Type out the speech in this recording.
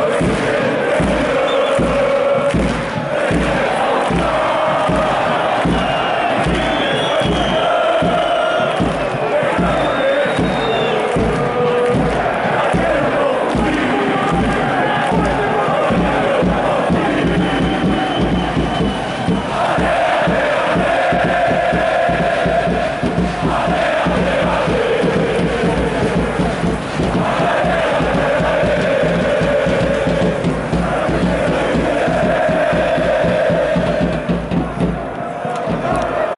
Amen.